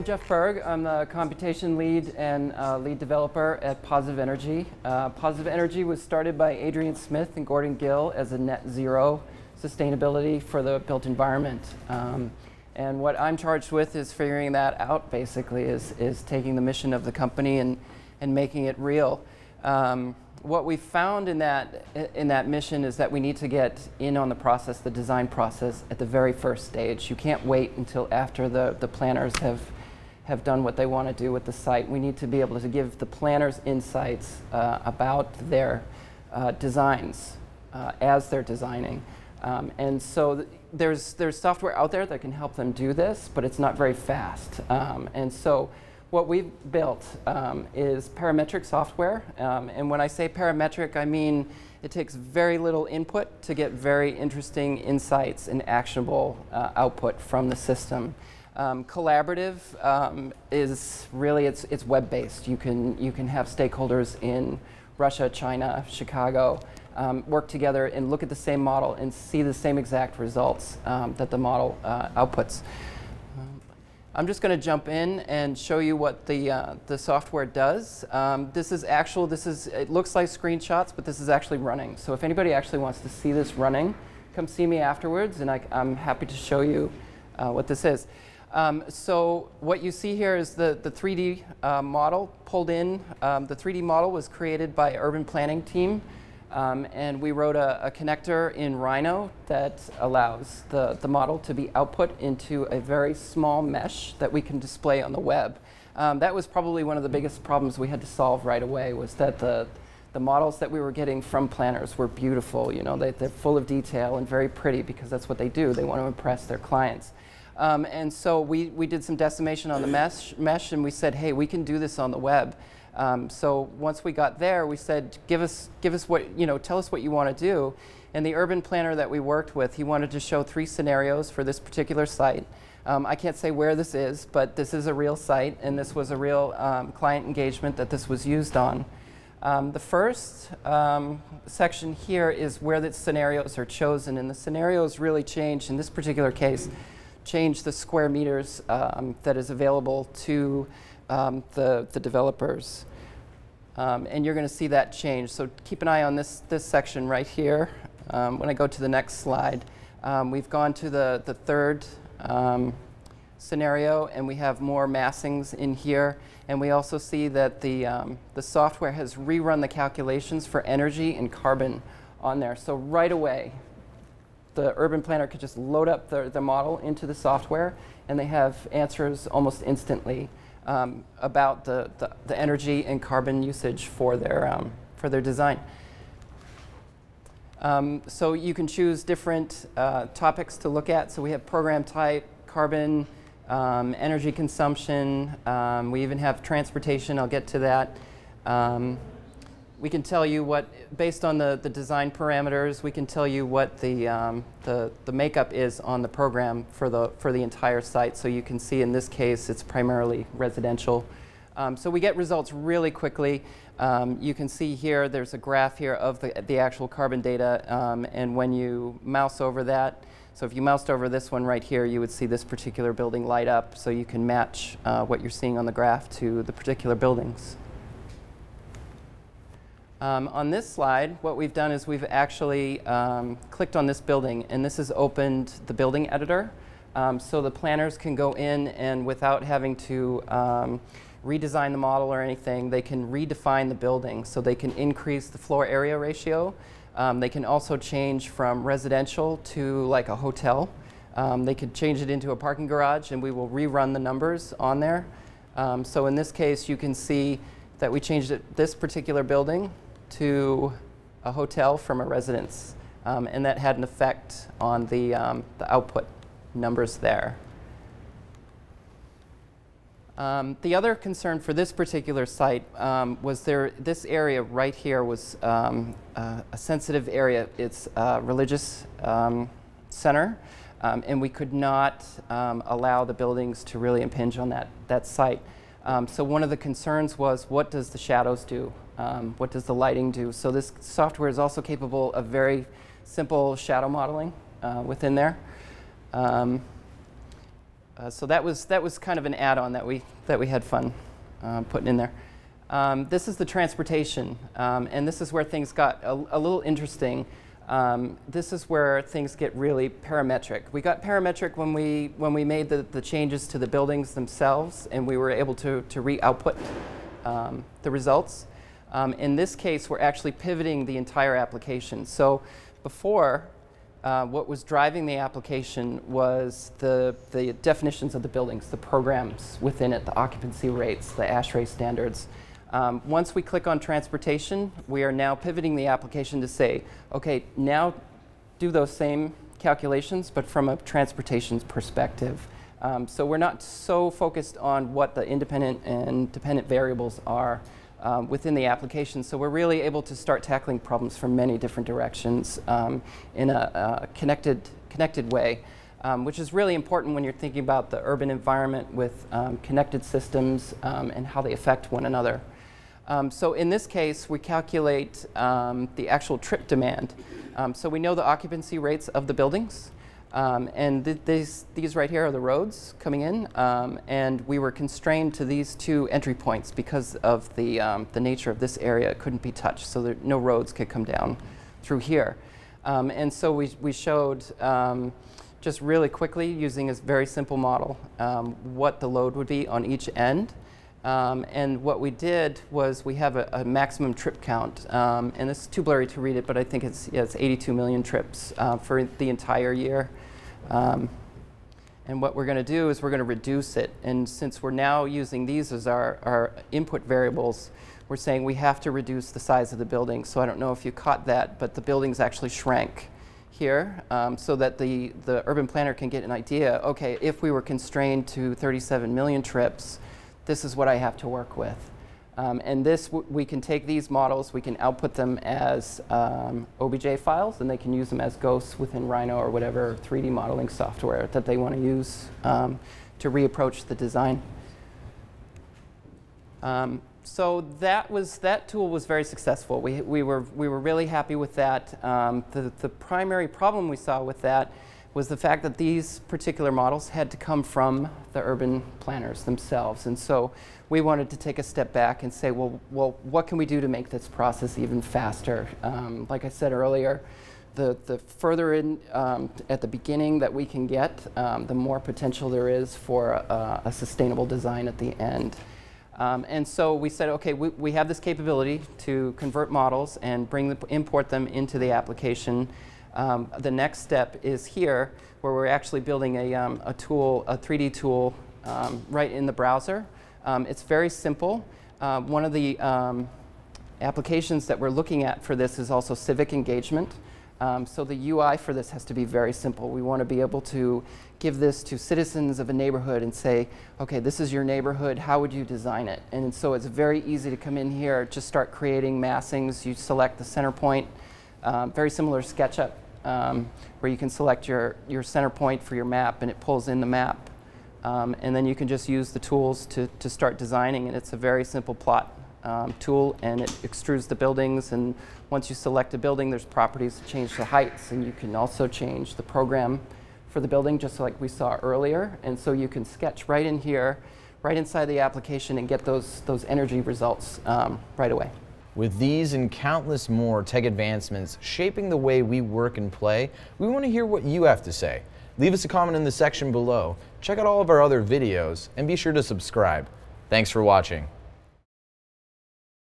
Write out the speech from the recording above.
I'm Jeff Berg. I'm the computation lead and uh, lead developer at Positive Energy. Uh, Positive Energy was started by Adrian Smith and Gordon Gill as a net zero sustainability for the built environment. Um, and what I'm charged with is figuring that out, basically, is, is taking the mission of the company and, and making it real. Um, what we found in that, in that mission is that we need to get in on the process, the design process, at the very first stage. You can't wait until after the, the planners have, have done what they want to do with the site. We need to be able to give the planners insights uh, about their uh, designs uh, as they're designing. Um, and so th there's, there's software out there that can help them do this, but it's not very fast. Um, and so what we've built um, is parametric software. Um, and when I say parametric, I mean it takes very little input to get very interesting insights and actionable uh, output from the system. Um, collaborative um, is really, it's, it's web-based. You can, you can have stakeholders in Russia, China, Chicago, um, work together and look at the same model and see the same exact results um, that the model uh, outputs. I'm just going to jump in and show you what the, uh, the software does. Um, this is actual, this is, it looks like screenshots, but this is actually running. So if anybody actually wants to see this running, come see me afterwards, and I, am happy to show you uh, what this is. Um, so what you see here is the, the 3D uh, model pulled in. Um, the 3D model was created by urban planning team. Um, and we wrote a, a, connector in Rhino that allows the, the model to be output into a very small mesh that we can display on the web. Um, that was probably one of the biggest problems we had to solve right away was that the, the models that we were getting from planners were beautiful. You know, they, they're full of detail and very pretty because that's what they do. They want to impress their clients. Um, and so we, we did some decimation on the mesh, mesh and we said, hey, we can do this on the web. Um, so once we got there, we said, give us, give us what, you know, tell us what you want to do. And the urban planner that we worked with, he wanted to show three scenarios for this particular site. Um, I can't say where this is, but this is a real site, and this was a real um, client engagement that this was used on. Um, the first um, section here is where the scenarios are chosen, and the scenarios really change, in this particular case, change the square meters um, that is available to um, the, the developers. Um, and you're going to see that change. So keep an eye on this, this section right here. Um, when I go to the next slide, um, we've gone to the, the third scenario, and we have more massings in here. And we also see that the, um, the software has rerun the calculations for energy and carbon on there. So right away, the urban planner could just load up the, the model into the software, and they have answers almost instantly um, about the, the, the, energy and carbon usage for their, um, for their design. Um, so you can choose different uh, topics to look at. So we have program type, carbon, um, energy consumption. Um, we even have transportation. I'll get to that. We can tell you what, based on the, the design parameters, we can tell you what the, um, the, the makeup is on the program for the, for the entire site. So you can see in this case, it's primarily residential. Um, so we get results really quickly. Um, you can see here, there's a graph here of the, the actual carbon data. Um, and when you mouse over that, so if you moused over this one right here, you would see this particular building light up. So you can match uh, what you're seeing on the graph to the particular buildings. Um, on this slide, what we've done is we've actually um, clicked on this building, and this has opened the building editor. Um, so the planners can go in and without having to um, redesign the model or anything, they can redefine the building. So they can increase the floor area ratio. Um, they can also change from residential to like a hotel. Um, they could change it into a parking garage, and we will rerun the numbers on there. so in this case, you can see that we changed it, this particular building to a hotel from a residence. Um, and that had an effect on the, um, the output numbers there. Um, the other concern for this particular site um, was there, this area right here was uh, a sensitive area. It's a religious um, center, and we could not allow the buildings to really impinge on that, that site. So one of the concerns was, what does the shadows do um, what does the lighting do? So this software is also capable of very simple shadow modeling uh, within there. Um, Uh, so that was, that was kind of an add-on that we, that we had fun uh, putting in there. Um, this is the transportation, um, and this is where things got a, a little interesting. Um, this is where things get really parametric. We got parametric when we, when we made the, the changes to the buildings themselves, and we were able to, to re-output um, the results. Um, in this case, we're actually pivoting the entire application. So before, uh, what was driving the application was the, the definitions of the buildings, the programs within it, the occupancy rates, the ASHRAE standards. Um, once we click on transportation, we are now pivoting the application to say, okay, now do those same calculations, but from a transportation perspective. Um, so we're not so focused on what the independent and dependent variables are um, within the application. So we're really able to start tackling problems from many different directions um, in a, a, connected, connected way, um, which is really important when you're thinking about the urban environment with um, connected systems um, and how they affect one another. Um, so in this case, we calculate the actual trip demand. so we know the occupancy rates of the buildings. Um, and th these, these right here are the roads coming in, um, and we were constrained to these two entry points because of the, um, the nature of this area. It couldn't be touched, so there, no roads could come down through here. Um, and so we, we showed um, just really quickly, using a very simple model, um, what the load would be on each end. Um, and what we did was we have a, a maximum trip count, um, and it's too blurry to read it, but I think it's, yeah, it's 82 million trips uh, for the entire year. Um, and what we're going to do is we're going to reduce it. And since we're now using these as our, our input variables, we're saying we have to reduce the size of the building. So I don't know if you caught that, but the buildings actually shrank here um, so that the, the urban planner can get an idea, okay, if we were constrained to 37 million trips, this is what I have to work with. Um, and this, we can take these models, we can output them as um, OBJ files, and they can use them as ghosts within Rhino or whatever 3D modeling software that they want to use um, to reapproach the design. Um, so that was that tool was very successful. We, we were we were really happy with that. Um, the the primary problem we saw with that was the fact that these particular models had to come from the urban planners themselves. And so we wanted to take a step back and say, well, well what can we do to make this process even faster? Um, like I said earlier, the, the further in um, at the beginning that we can get, um, the more potential there is for a, a sustainable design at the end. Um, and so we said, okay, we, we have this capability to convert models and bring the, import them into the application um, the next step is here, where we're actually building a, um, a tool, a 3D tool, um, right in the browser. Um, it's very simple. Uh, one of the um, applications that we're looking at for this is also civic engagement. Um, so the UI for this has to be very simple. We want to be able to give this to citizens of a neighborhood and say, okay, this is your neighborhood, how would you design it? And so it's very easy to come in here, just start creating massings. You select the center point, um, very similar to SketchUp, um, where you can select your, your center point for your map and it pulls in the map. Um, and then you can just use the tools to, to start designing and it's a very simple plot um, tool and it extrudes the buildings and once you select a building there's properties to change the heights and you can also change the program for the building just like we saw earlier and so you can sketch right in here right inside the application and get those, those energy results um, right away. With these and countless more tech advancements shaping the way we work and play, we want to hear what you have to say. Leave us a comment in the section below, check out all of our other videos, and be sure to subscribe. Thanks for watching.